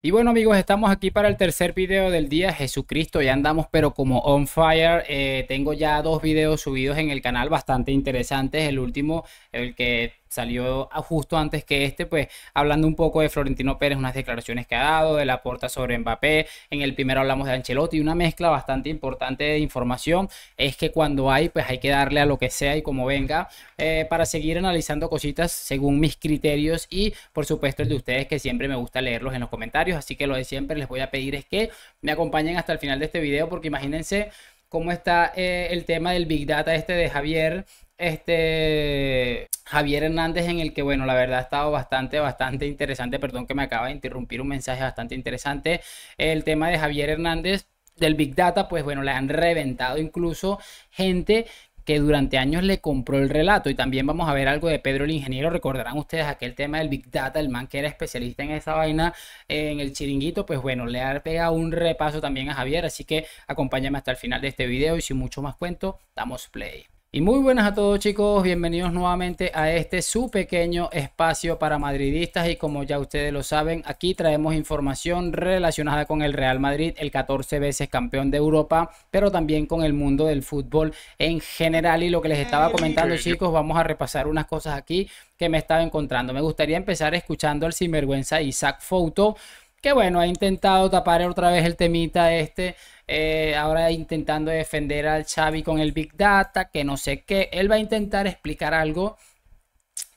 Y bueno amigos, estamos aquí para el tercer video del día, Jesucristo, ya andamos pero como on fire, eh, tengo ya dos videos subidos en el canal bastante interesantes, el último, el que salió justo antes que este, pues hablando un poco de Florentino Pérez, unas declaraciones que ha dado, de la porta sobre Mbappé, en el primero hablamos de Ancelotti, una mezcla bastante importante de información, es que cuando hay, pues hay que darle a lo que sea y como venga, eh, para seguir analizando cositas según mis criterios y por supuesto el de ustedes que siempre me gusta leerlos en los comentarios, así que lo de siempre les voy a pedir es que me acompañen hasta el final de este video porque imagínense cómo está eh, el tema del Big Data este de Javier, este Javier Hernández en el que, bueno, la verdad ha estado bastante, bastante interesante, perdón que me acaba de interrumpir un mensaje bastante interesante, el tema de Javier Hernández del Big Data, pues bueno, le han reventado incluso gente que durante años le compró el relato. Y también vamos a ver algo de Pedro el Ingeniero. Recordarán ustedes aquel tema del Big Data, el man que era especialista en esa vaina en el chiringuito. Pues bueno, le ha pegado un repaso también a Javier. Así que acompáñame hasta el final de este video y sin mucho más cuento, damos play. Y muy buenas a todos chicos, bienvenidos nuevamente a este su pequeño espacio para madridistas. Y como ya ustedes lo saben, aquí traemos información relacionada con el Real Madrid, el 14 veces campeón de Europa, pero también con el mundo del fútbol en general. Y lo que les estaba comentando chicos, vamos a repasar unas cosas aquí que me estaba encontrando. Me gustaría empezar escuchando al sinvergüenza Isaac Foto, que bueno, ha intentado tapar otra vez el temita este eh, ahora intentando defender al Xavi con el Big Data, que no sé qué. Él va a intentar explicar algo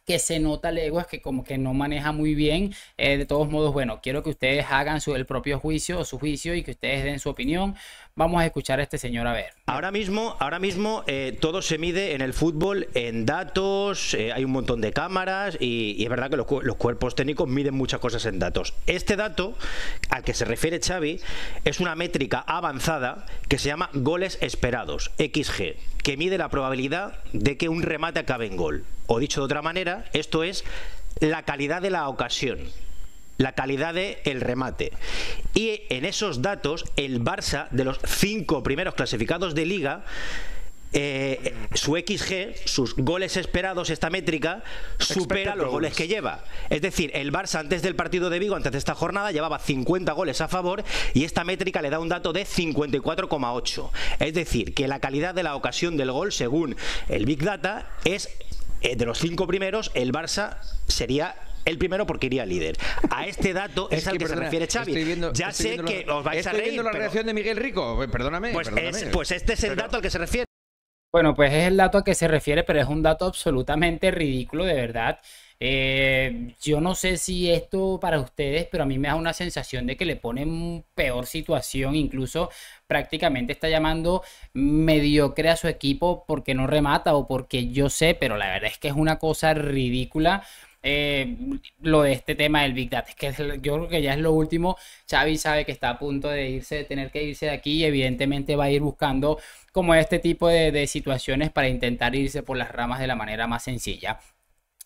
que se nota es que como que no maneja muy bien. Eh, de todos modos, bueno, quiero que ustedes hagan su, el propio juicio o su juicio y que ustedes den su opinión. Vamos a escuchar a este señor a ver. Ahora mismo, ahora mismo eh, todo se mide en el fútbol en datos, eh, hay un montón de cámaras y, es verdad que los, los, cuerpos técnicos miden muchas cosas en datos. Este dato al que se refiere Xavi es una métrica avanzada que se llama goles esperados, XG, que mide la probabilidad de que un remate acabe en gol. O dicho de otra manera, esto es la calidad de la ocasión la calidad del el remate. Y en esos datos, el Barça, de los cinco primeros clasificados de liga, eh, su XG, sus goles esperados, esta métrica, supera los goles que lleva. Es decir, el Barça antes del partido de Vigo, antes de esta jornada, llevaba 50 goles a favor y esta métrica le da un dato de 54,8. Es decir, que la calidad de la ocasión del gol, según el Big Data, es eh, de los cinco primeros, el Barça sería el primero porque iría líder. A este dato es, al que, se refiere Xavi. ya sé que os vais a reír. viendo la reacción de Miguel Rico. Perdóname. Pues, pues este es el dato al que se refiere. Bueno, pues es el dato al que se refiere, pero es un dato absolutamente ridículo, de verdad. Eh, yo no sé si esto para ustedes, pero a mí me da una sensación de que le ponen peor situación, incluso prácticamente está llamando mediocre a su equipo porque no remata o porque yo sé, pero la verdad es que es una cosa ridícula. Eh, lo de este tema del Big Data. Es que yo creo que ya es lo último. Xavi sabe que está a punto de irse, de tener que irse de aquí y evidentemente va a ir buscando como este tipo de, de situaciones para intentar irse por las ramas de la manera más sencilla.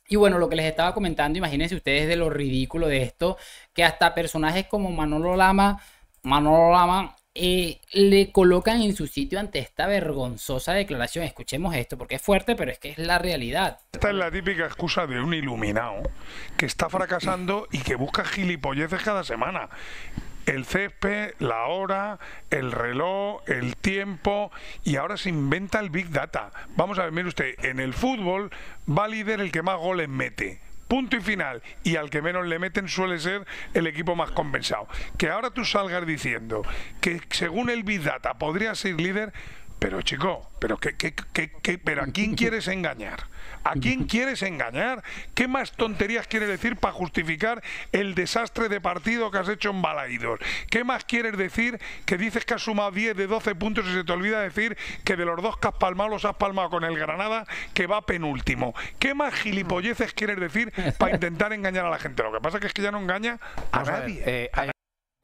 Y bueno, lo que les estaba comentando, imagínense ustedes de lo ridículo de esto, que hasta personajes como Manolo Lama, Manolo Lama, eh, le colocan en su sitio ante esta vergonzosa declaración. Escuchemos esto, porque es fuerte, pero es que es la realidad. Esta es la típica excusa de un iluminado que está fracasando y que busca gilipolleces cada semana el césped, la hora, el reloj, el tiempo y ahora se inventa el Big Data. Vamos a ver, mire usted, en el fútbol va líder el que más goles mete. Punto y final. Y al que menos le meten suele ser el equipo más compensado. Que ahora tú salgas diciendo que según el Big Data podría ser líder, pero chico, pero ¿qué, qué, qué, pero ¿a quién quieres engañar? ¿A quién quieres engañar? ¿Qué más tonterías quieres decir para justificar el desastre de partido que has hecho en Balaídos? ¿Qué más quieres decir que dices que has sumado 10 de 12 puntos y se te olvida decir que de los dos que has palmado los has palmado con el Granada que va penúltimo? ¿Qué más gilipolleces quieres decir para intentar engañar a la gente? Lo que pasa es que ya no engaña a nadie. Eh,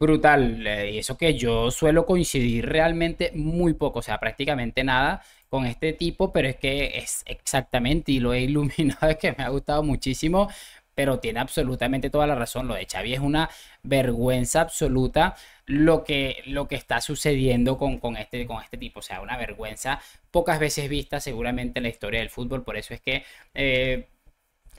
brutal. Eh, y eso que yo suelo coincidir realmente muy poco, o sea, prácticamente nada con este tipo, pero es que es exactamente, y lo he iluminado, es que me ha gustado muchísimo, pero tiene absolutamente toda la razón. Lo de Xavi es una vergüenza absoluta lo que, lo que está sucediendo con, con, este, con este tipo. O sea, una vergüenza pocas veces vista seguramente en la historia del fútbol. Por eso es que... Eh,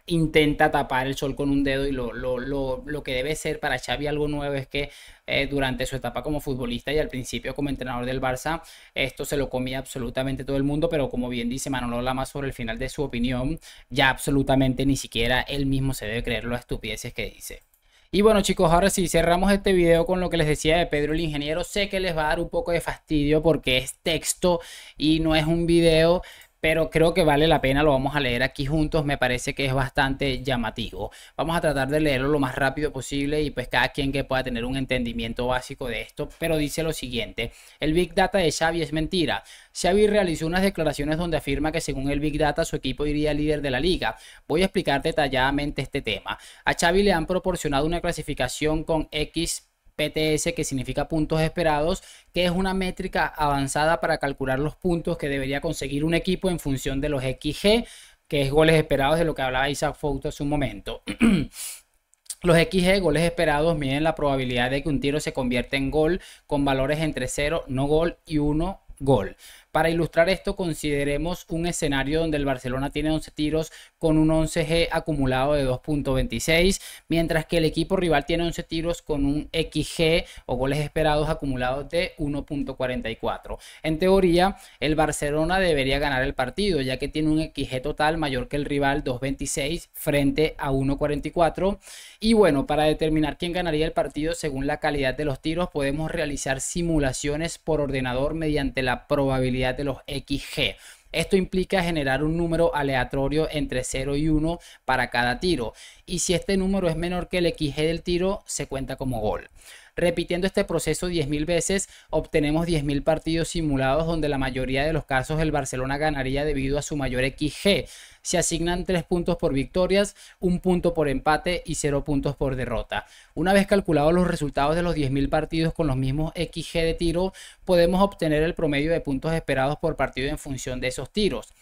intenta tapar el sol con un dedo y lo, lo, lo, lo que debe ser para Xavi algo nuevo es que eh, durante su etapa como futbolista y al principio como entrenador del Barça, esto se lo comía absolutamente todo el mundo, pero como bien dice Manolo Lama sobre el final de su opinión, ya absolutamente ni siquiera él mismo se debe creer las estupideces que dice. Y bueno chicos, ahora sí, cerramos este video con lo que les decía de Pedro el Ingeniero. Sé que les va a dar un poco de fastidio porque es texto y no es un video, pero creo que vale la pena, lo vamos a leer aquí juntos, me parece que es bastante llamativo. Vamos a tratar de leerlo lo más rápido posible y pues cada quien que pueda tener un entendimiento básico de esto, pero dice lo siguiente, el Big Data de Xavi es mentira. Xavi realizó unas declaraciones donde afirma que según el Big Data su equipo iría líder de la liga. Voy a explicar detalladamente este tema. A Xavi le han proporcionado una clasificación con X PTS, que significa puntos esperados, que es una métrica avanzada para calcular los puntos que debería conseguir un equipo en función de los XG, que es goles esperados de lo que hablaba Isaac Fouto hace un momento. Los XG, goles esperados, miden la probabilidad de que un tiro se convierta en gol con valores entre 0, no gol y 1 gol. Para ilustrar esto, consideremos un escenario donde el Barcelona tiene 11 tiros con un 11G acumulado de 2.26, mientras que el equipo rival tiene 11 tiros con un XG o goles esperados acumulados de 1.44. En teoría, el Barcelona debería ganar el partido, ya que tiene un XG total mayor que el rival 2.26 frente a 1.44. Y bueno, para determinar quién ganaría el partido según la calidad de los tiros, podemos realizar simulaciones por ordenador mediante la probabilidad de los XG. Esto implica generar un número aleatorio entre 0 y 1 para cada tiro. Y si este número es menor que el XG del tiro, se cuenta como gol. Repitiendo este proceso 10.000 veces, obtenemos 10.000 partidos simulados donde la mayoría de los casos el Barcelona ganaría debido a su mayor XG. Se asignan 3 puntos por victorias, 1 punto por empate y 0 puntos por derrota. Una vez calculados los resultados de los 10.000 partidos con los mismos XG de tiro, podemos obtener el promedio de puntos esperados por partido en función de esos tiros.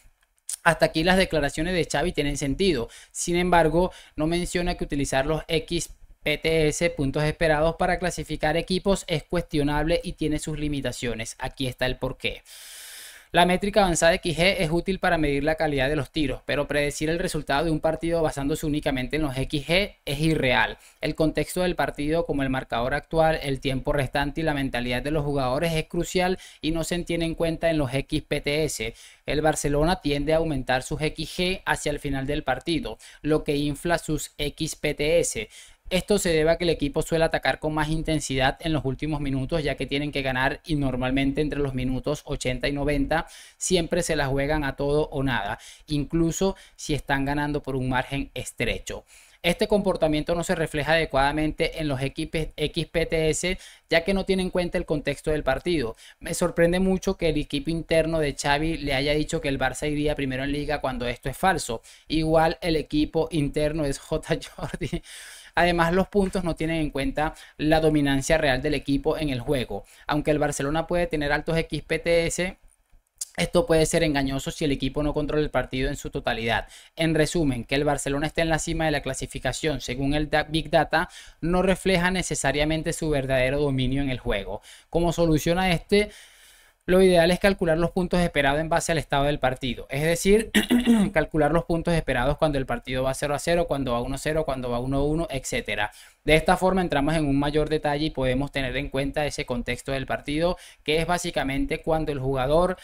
Hasta aquí las declaraciones de Xavi tienen sentido. Sin embargo, no menciona que utilizar los X PTS, puntos esperados para clasificar equipos, es cuestionable y tiene sus limitaciones. Aquí está el porqué. La métrica avanzada XG es útil para medir la calidad de los tiros, pero predecir el resultado de un partido basándose únicamente en los XG es irreal. El contexto del partido, como el marcador actual, el tiempo restante y la mentalidad de los jugadores es crucial y no se tiene en cuenta en los XPTS. El Barcelona tiende a aumentar sus XG hacia el final del partido, lo que infla sus XPTS. Esto se debe a que el equipo suele atacar con más intensidad en los últimos minutos, ya que tienen que ganar y normalmente entre los minutos 80 y 90 siempre se la juegan a todo o nada, incluso si están ganando por un margen estrecho. Este comportamiento no se refleja adecuadamente en los XPTS ya que no tiene en cuenta el contexto del partido. Me sorprende mucho que el equipo interno de Xavi le haya dicho que el Barça iría primero en liga cuando esto es falso. Igual el equipo interno es J. Jordi. Además, los puntos no tienen en cuenta la dominancia real del equipo en el juego. Aunque el Barcelona puede tener altos XPTS, esto puede ser engañoso si el equipo no controla el partido en su totalidad. En resumen, que el Barcelona esté en la cima de la clasificación según el Big Data no refleja necesariamente su verdadero dominio en el juego. Como solución a este, lo ideal es calcular los puntos esperados en base al estado del partido. Es decir, calcular los puntos esperados cuando el partido va 0 a 0, cuando va 1 a 0, cuando va 1 a 1, etc. De esta forma entramos en un mayor detalle y podemos tener en cuenta ese contexto del partido, que es básicamente cuando el jugador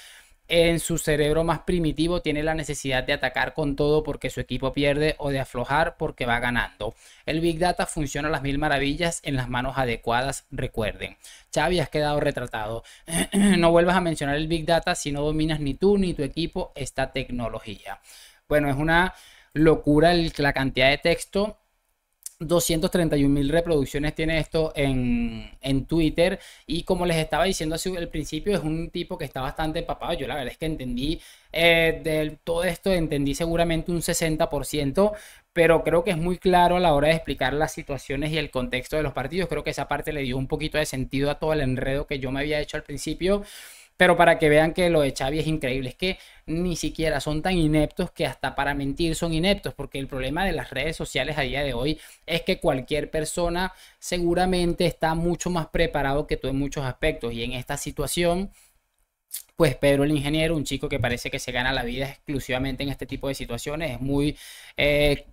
en su cerebro más primitivo tiene la necesidad de atacar con todo porque su equipo pierde o de aflojar porque va ganando. El Big Data funciona a las mil maravillas en las manos adecuadas, recuerden. Xavi, has quedado retratado. no vuelvas a mencionar el Big Data si no dominas ni tú ni tu equipo esta tecnología. Bueno, es una locura la cantidad de texto 231 mil reproducciones tiene esto en, Twitter. Y como les estaba diciendo al principio es un tipo que está bastante empapado. Yo la verdad es que entendí eh, de todo esto entendí seguramente un 60% pero creo que es muy claro a la hora de explicar las situaciones y el contexto de los partidos. Creo que esa parte le dio un poquito de sentido a todo el enredo que yo me había hecho al principio pero para que vean que lo de Xavi es increíble, es que ni siquiera son tan ineptos que hasta para mentir son ineptos, porque el problema de las redes sociales a día de hoy es que cualquier persona seguramente está mucho más preparado que tú en muchos aspectos. Y en esta situación pues Pedro el ingeniero, un chico que parece que se gana la vida exclusivamente en este tipo de situaciones, es muy eh,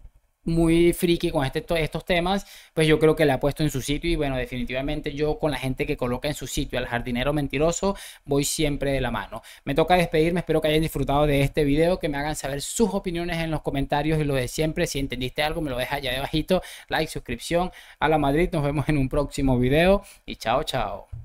muy friki con este, estos temas, pues yo creo que le ha puesto en su sitio y bueno, definitivamente yo con la gente que coloca en su sitio al jardinero mentiroso voy siempre de la mano. Me toca despedirme, espero que hayan disfrutado de este video, que me hagan saber sus opiniones en los comentarios y lo de siempre, si entendiste algo me lo dejas allá debajito, like, suscripción a la Madrid, nos vemos en un próximo video y chao chao.